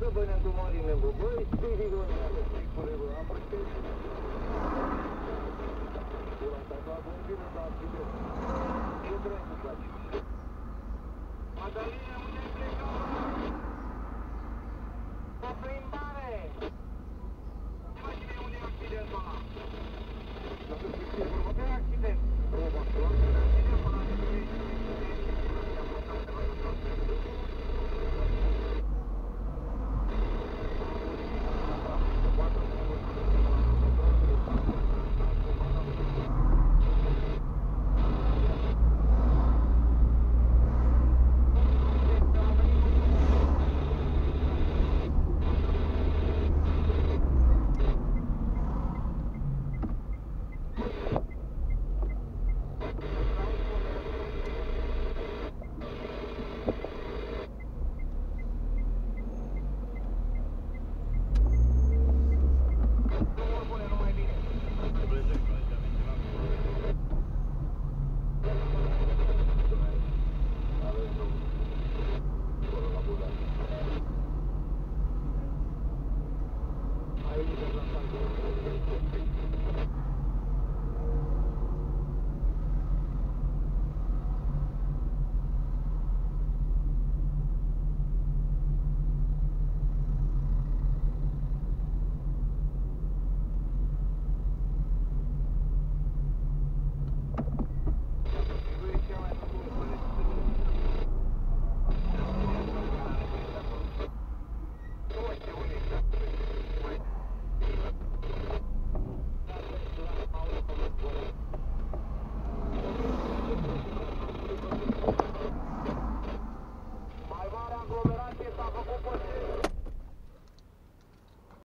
Să bănem cu marine, bă, băi, stigul ăla, sticule, bă, am prăștit. Ăla, ta ca bun vină, dar, bine. Ce vrei să faci? Madalina!